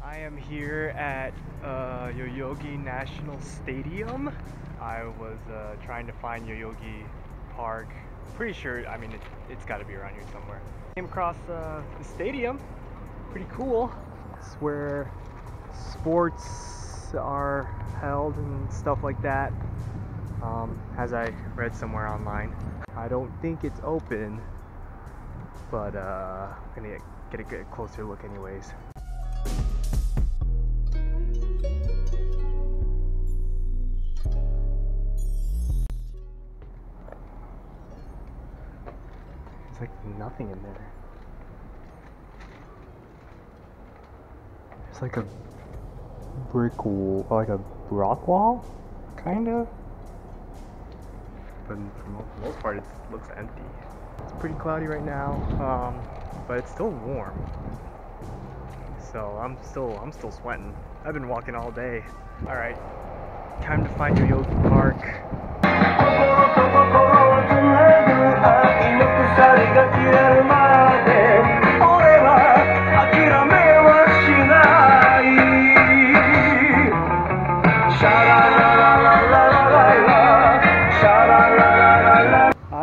I am here at uh, Yoyogi National Stadium. I was uh, trying to find Yoyogi Park. Pretty sure, I mean, it, it's got to be around here somewhere. Came across uh, the stadium. Pretty cool. It's where sports are held and stuff like that. Um, as I read somewhere online. I don't think it's open, but uh, I'm gonna get a good closer look anyways. There's like nothing in there. It's like a brick wall, like a rock wall, kind of. But for mo- the most part, it looks empty. It's pretty cloudy right now, um, but it's still warm. So I'm still, I'm still sweating. I've been walking all day. All right, time to find your Yoyogi Park.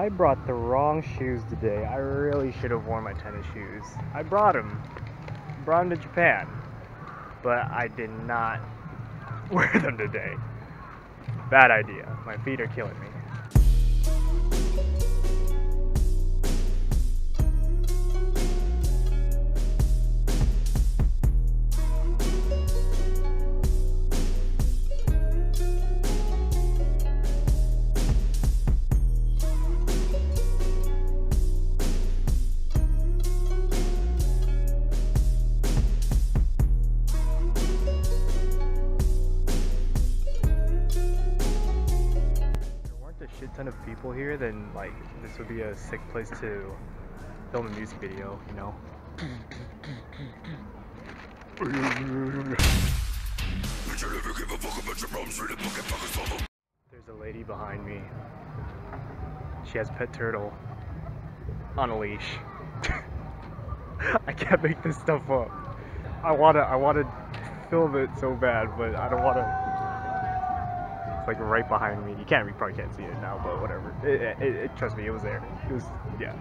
I brought the wrong shoes today. I really should have worn my tennis shoes. I brought them. Brought them to Japan. But I did not wear them today. Bad idea. My feet are killing me. Ton of people here, then like this would be a sick place to film a music video, you know? There's a lady behind me. She has pet turtle on a leash. I can't make this stuff up. I wanna I wanna film it so bad, but I don't wanna like right behind me. You can't, you probably can't see it now, but whatever. It, it, it, trust me, it was there. It was, yeah.